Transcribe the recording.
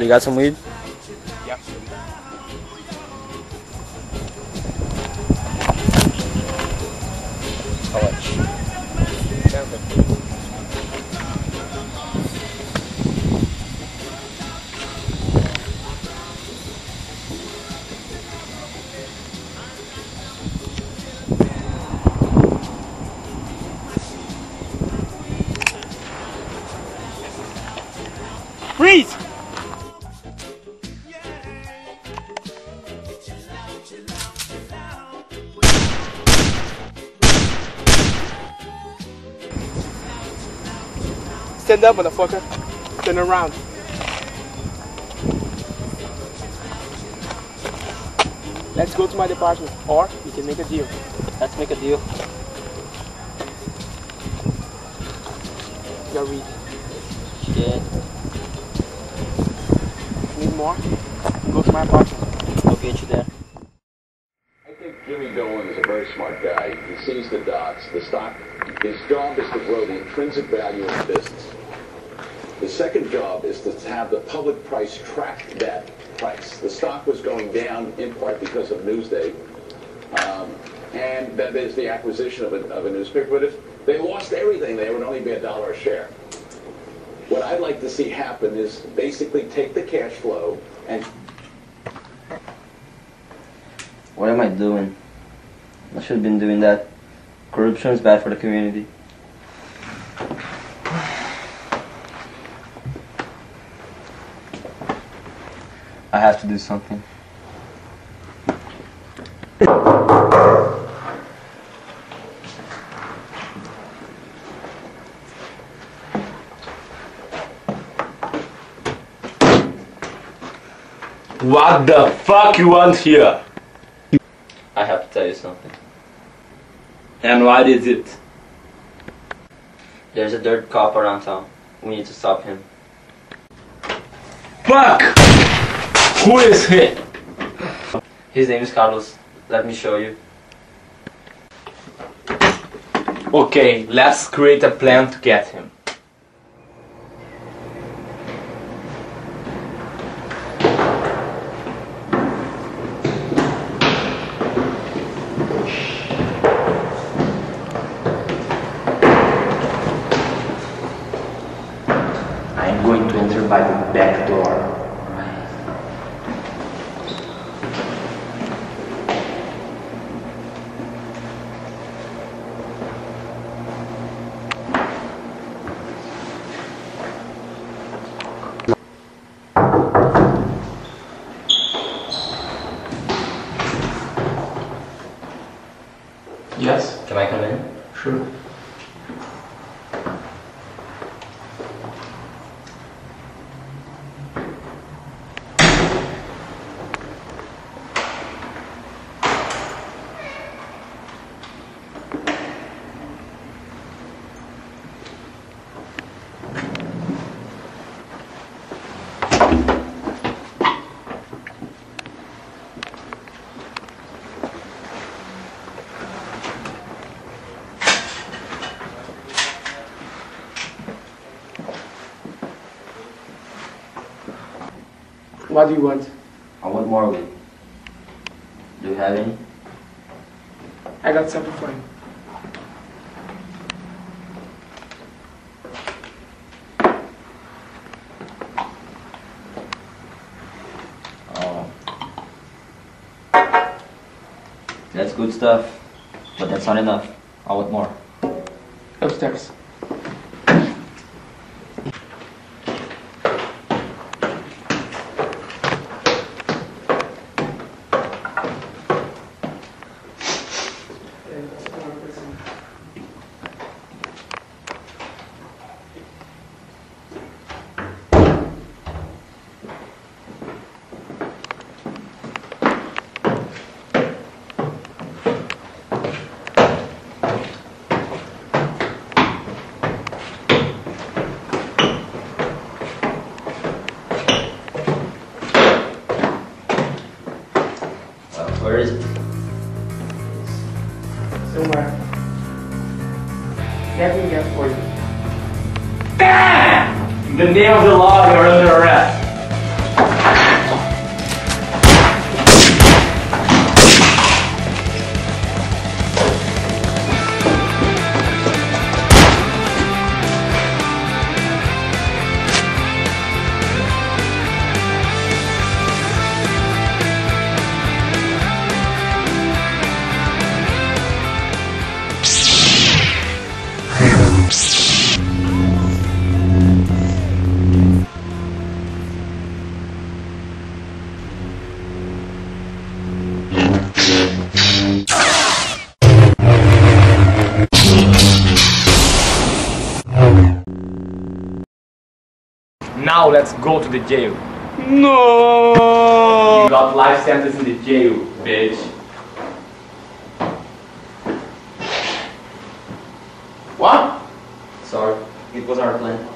You got some weed? Yep. How much? Stand up, motherfucker. Turn around. Let's go to my department, or we can make a deal. Let's make a deal. You're weak. Shit. Need more? Go to my apartment. I'll get you there. I think Jimmy Dolan is a smart guy. He sees the dots, the stock. His job is to grow the intrinsic value of the business. The second job is to have the public price track that price. The stock was going down in part because of Newsday, um, and that is the acquisition of a, of a newspaper. But if they lost everything, they would only be a dollar a share. What I'd like to see happen is basically take the cash flow and What am I doing? Should have been doing that. Corruption is bad for the community. I have to do something. What the fuck you want here? I have to tell you something. And what is it? There's a dirt cop around town. We need to stop him. Fuck! Who is he? His name is Carlos. Let me show you. Okay, let's create a plan to get him. Yes, Can I come in? sure. What do you want? I want more weed. Do you have any? I got something for you. Oh. That's good stuff. But that's not enough. I want more. Upstairs. Where is let's go to the jail. No! You got life sentence in the jail, bitch. What? Sorry, it was our plan.